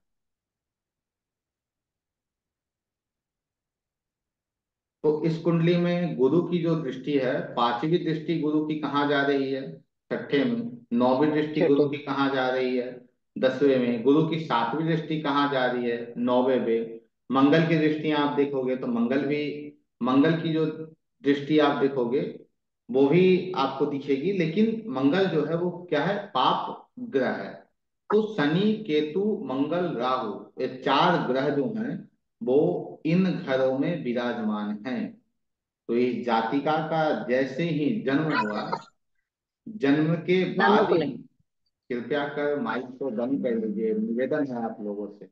तो इस कुंडली में गुरु की जो दृष्टि है पांचवी दृष्टि गुरु की कहाँ जा रही है? छठे में। नौवीं दृष्टि गुरु की कहाँ जा रही है? दसवें में। गुरु की सातवीं दृष्टि कहाँ जा रही है? नौवे में। मंगल की दृष्टि आप देखोगे तो मंगल भी मंगल की जो दृष्टि आप देखोगे वो भी आपको दिखेगी लेकिन मंगल जो है वो क्या है? पाप ग्रह है। तो शनि केतु मंगल राहु ये चार ग्रह जो हैं वो इन घरों में विराजमान हैं। तो इस जातिका का जैसे ही जन्म हुआ जन्म के बाद कृपया कर माइक को बंद कर लीजिए निवेदन है आप लोगों से।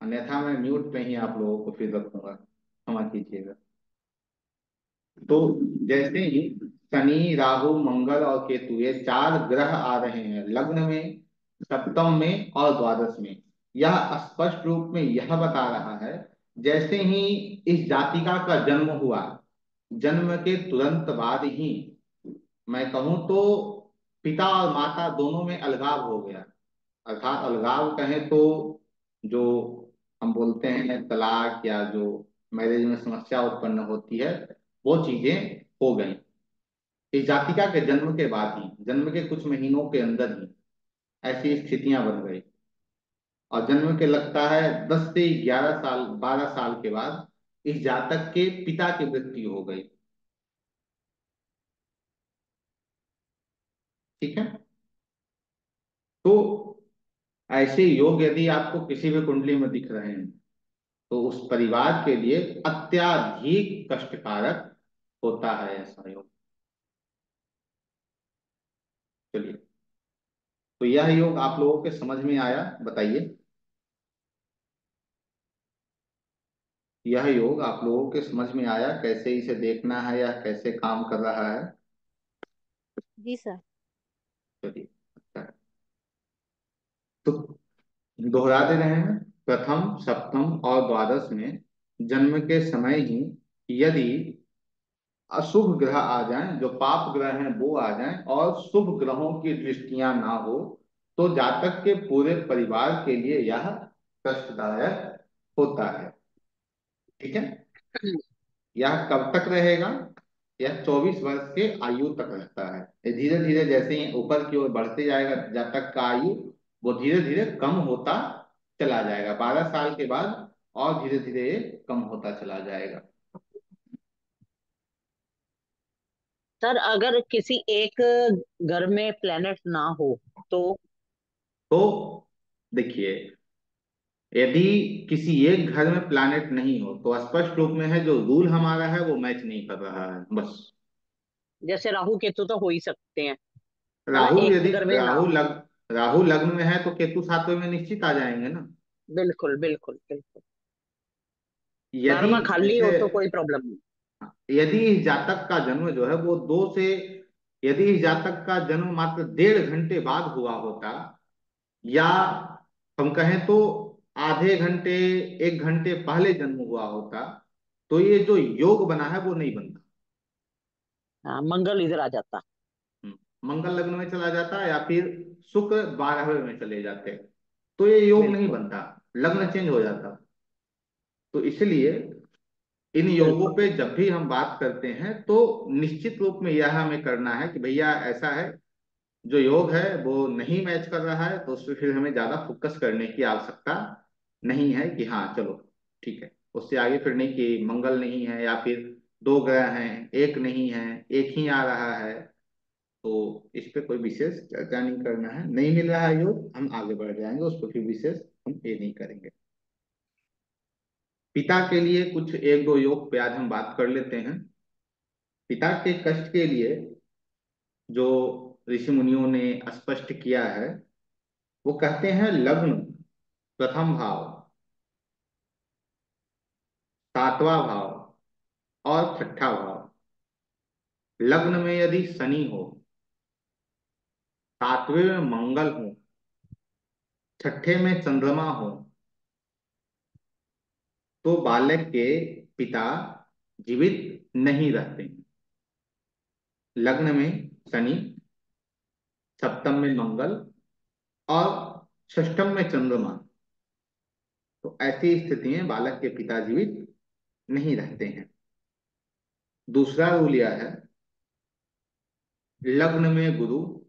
अन्यथा मैं म्यूट पे ही आप लोगों को फिर रखूँगा। क्षमा कीजिएगा। तो जैसे ही शनि, राहु, मंगल और केतु, ये चार ग्रह आ रहे हैं, लग्न में, सप्तम में और द्वादश में। यह स्पष्ट रूप में यह बता रहा है, जैसे ही इस जातिका का जन्म हुआ, जन्म के तुरंत बाद ही, मैं कहूँ तो पिता और माता दोनों में अलगाव हो गया। अर्थात अलगाव कहें तो जो हम बोलते हैं तलाक या जो मैरिज में समस्या उत्पन्न होती है वो चीज़ें हो गई। इस जातिका के जन्म के बाद ही, जन्म के कुछ महीनों के अंदर ही ऐसी स्थितियाँ बन गई। और जन्म के लगता है दस से ग्यारह साल, बारह साल के बाद इस जातक के पिता की मृत्यु हो गई। ठीक है? तो ऐसे योग यदि आपको किसी भी कुंडली में दिख रहे हैं तो उस परिवार के लिए अत्याधिक कष्टकारक होता है ऐसा योग चलिए। तो यह योग आप लोगों के समझ में आया बताइए। यह योग आप लोगों के समझ में आया कैसे इसे देखना है या कैसे काम कर रहा है? जी सर। चलिए अच्छा। तो दोहरा दे रहे हैं। प्रथम सप्तम और द्वादश में जन्म के समय ही यदि अशुभ ग्रह आ जाएँ जो पाप ग्रह हैं वो आ जाएँ और शुभ ग्रहों की दृष्टियाँ ना हो तो जातक के पूरे परिवार के लिए यह कष्टदायक होता है। ठीक है? यह कब तक रहेगा? यह 24 वर्ष के आयु तक रहता है। धीरे धीरे जैसे ही ऊपर की ओर बढ़ते जाएगा जातक का आयु वो धीरे धीरे कम होता चला जाएगा। 12 साल के बाद और धीरे धीरे कम होता चला जाएगा। सर अगर किसी एक घर में प्लेनेट ना हो तो? तो देखिए यदि किसी एक घर में प्लैनेट नहीं हो तो स्पष्ट रूप में है जो रूल हमारा है वो मैच नहीं कर रहा है बस। जैसे राहु केतु तो हो ही सकते हैं। राहु यदि राहु लग राहु लग्न में है तो केतु सातवें में निश्चित आ जाएँगे ना। बिल्कुल बिल्कुल बिल्कुल। यदि खाली हो तो कोई प्रॉब्लम नहीं। यदि इस जातक का जन्म जो है वो दो से यदि इस जातक का जन्म मात्र डेढ़ घंटे बाद हुआ होता या हम कहें तो आधे घंटे एक घंटे पहले जन्म हुआ होता तो ये जो योग बना है वो नहीं बनता। हाँ मंगल इधर आ जाता। मंगल लग्न में चला जाता या फिर शुक्र बारहवें में चले जाते तो ये योग नहीं बनता लग्न चेंज हो जाता। तो इसलिए इन योगों पे जब भी हम बात करते हैं तो निश्चित रूप में यह हमें करना है कि भैया ऐसा है जो योग है वो नहीं मैच कर रहा है तो उस पर फिर हमें ज़्यादा फोकस करने की आवश्यकता नहीं है कि हाँ चलो ठीक है। उससे आगे फिर नहीं कि मंगल नहीं है या फिर दो ग्रह हैं एक नहीं है एक ही आ रहा है तो इस पे कोई विशेष चर्चा नहीं करना है। नहीं मिल रहा है योग हम आगे बढ़ जाएँगे उस पर फिर विशेष हम ये नहीं करेंगे। पिता के लिए कुछ एक दो योग पे आज हम बात कर लेते हैं। पिता के कष्ट के लिए जो ऋषि मुनियों ने स्पष्ट किया है, वो कहते हैं लग्न, प्रथम भाव, सातवां भाव और छठा भाव। लग्न में यदि शनि हो, सातवें में मंगल हो, छठे में चंद्रमा हो तो बालक के पिता जीवित नहीं रहते। लग्न में शनि, सप्तम में मंगल और षष्टम में चंद्रमा। तो ऐसी स्थिति में बालक के पिता जीवित नहीं रहते हैं। दूसरा रूल यह है, लग्न में गुरु,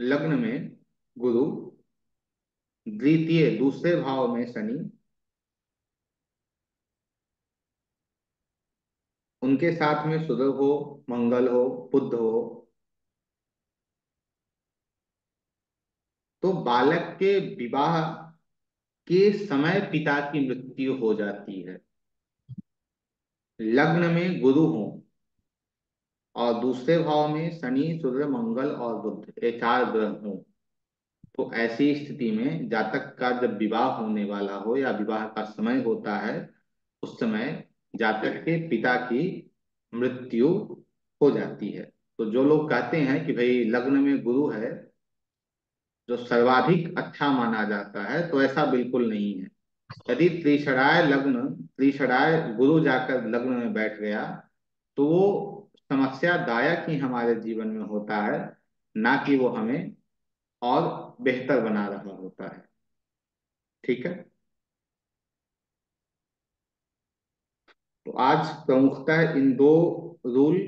लग्न में गुरु, द्वितीय, दूसरे भाव में शनि उनके साथ में सूर्य हो, मंगल हो, बुद्ध हो। तो बालक के विवाह के समय पिता की मृत्यु हो जाती है। लग्न में गुरु हो और दूसरे भाव में शनि सूर्य मंगल और बुद्ध ये चार ग्रह हो। तो ऐसी स्थिति में जातक का जब विवाह होने वाला हो या विवाह का समय होता है, उस समय जातक के पिता की मृत्यु हो जाती है। तो जो लोग कहते हैं कि भाई लग्न में गुरु है, जो सर्वाधिक अच्छा माना जाता है तो ऐसा बिल्कुल नहीं है। यदि त्रिशराय लग्न, त्रिशराय गुरु जाकर लग्न में बैठ गया तो वो समस्या दायक ही हमारे जीवन में होता है, ना कि वो हमें और बेहतर बना रहा होता है। ठीक है? तो आज प्रमुखतः इन दो रूल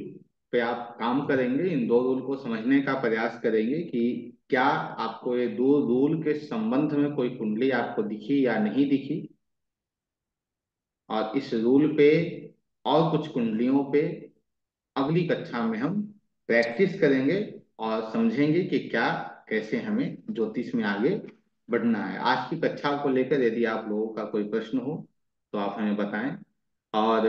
पे आप काम करेंगे, इन दो रूल को समझने का प्रयास करेंगे कि क्या आपको ये दो रूल के संबंध में कोई कुंडली आपको दिखी या नहीं दिखी? और इस रूल पे और कुछ कुंडलियों पे अगली कक्षा में हम प्रैक्टिस करेंगे और समझेंगे कि क्या, कैसे हमें ज्योतिष में आगे बढ़ना है। आज की कक्षा को लेकर यदि आप लोगों का कोई प्रश्न हो तो आप हमें बताएँ। और